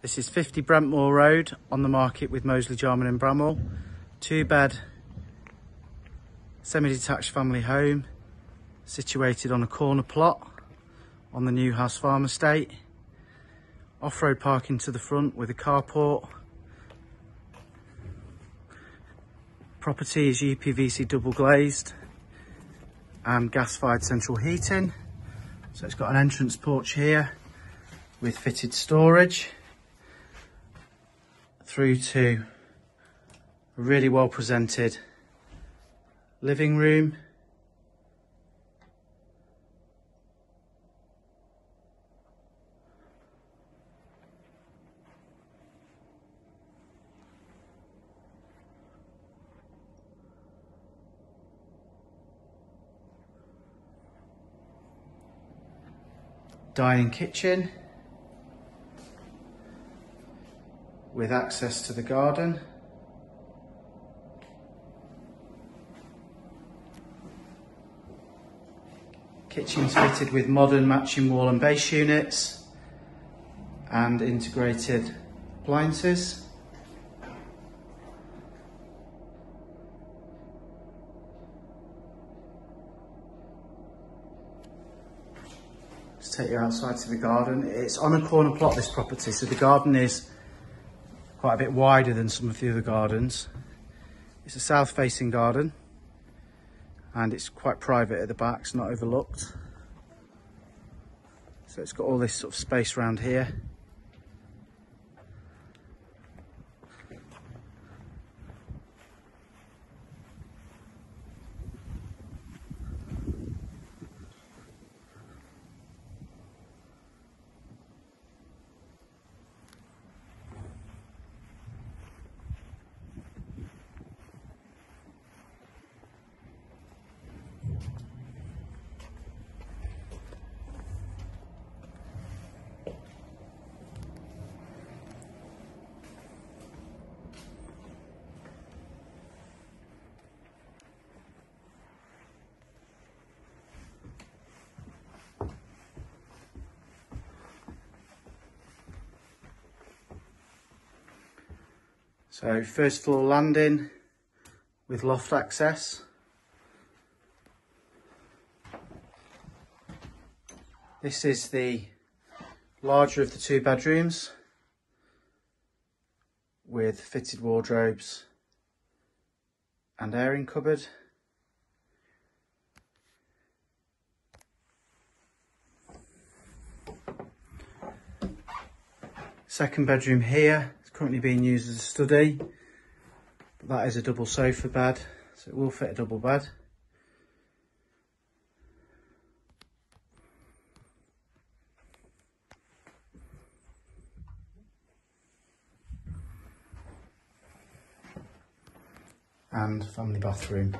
This is 50 Brent Moor Road on the market with Mosley, Jarman in Bramhall. Two bed, semi-detached family home situated on a corner plot on the New House Farm Estate. Off-road parking to the front with a carport. Property is UPVC double glazed and gas-fired central heating. So it's got an entrance porch here with fitted storage through to a really well presented living room. Dining kitchen. With access to the garden. Kitchen's fitted with modern matching wall and base units and integrated appliances. Let's take you outside to the garden. It's on a corner plot, this property, so the garden is quite a bit wider than some of the other gardens. It's a south facing garden and it's quite private at the back, it's not overlooked. So it's got all this sort of space around here. So first floor landing with loft access. This is the larger of the two bedrooms with fitted wardrobes and airing cupboard. Second bedroom here currently being used as a study. But that is a double sofa bed, so it will fit a double bed. and family bathroom.